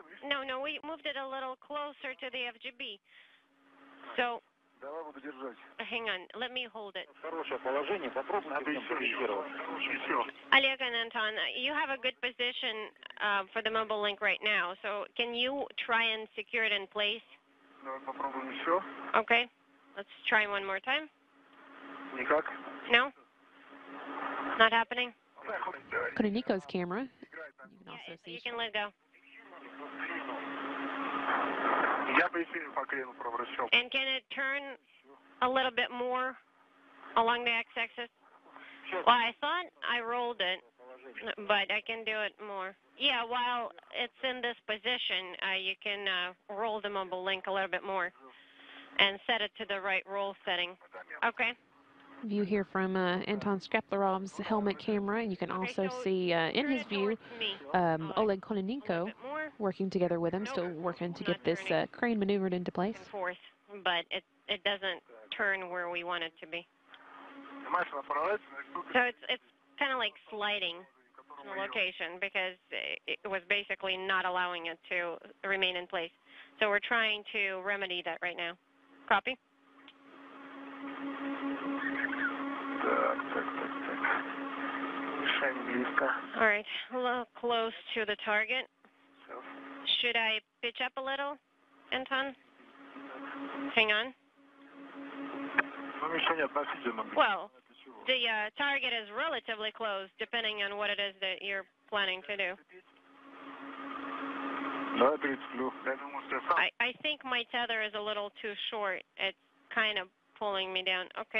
видишь? No, no, we moved it a little closer to the FGB. So, Давай буду держать. hang on, let me hold it. Хорошее положение, попробуйте Надо еще, скомпрометировать. еще. Еще. Oleg and Anton, you have a good position uh, for the mobile link right now. So, can you try and secure it in place? Давай попробуем еще. Okay, let's try one more time. Никак. No? Not happening? Давай. Kononiko's camera. Играй там. You can also Yeah, see you can let go. And can it turn a little bit more along the x-axis? Well, I thought I rolled it, but I can do it more. Yeah, while it's in this position, uh, you can uh, roll the mobile link a little bit more and set it to the right roll setting. Okay view here from uh, Anton Shkaplerov's helmet camera. You can also see uh, in his view um, Oleg Kononenko working together with him, still working to get this uh, crane maneuvered into place. Forth, but it, it doesn't turn where we want it to be. So it's, it's kind of like sliding in the location because it was basically not allowing it to remain in place. So we're trying to remedy that right now. Copy? All right, a little close to the target. Should I pitch up a little, Anton? Hang on. Well, the uh, target is relatively close, depending on what it is that you're planning to do. I, I think my tether is a little too short. It's kind of pulling me down. Okay.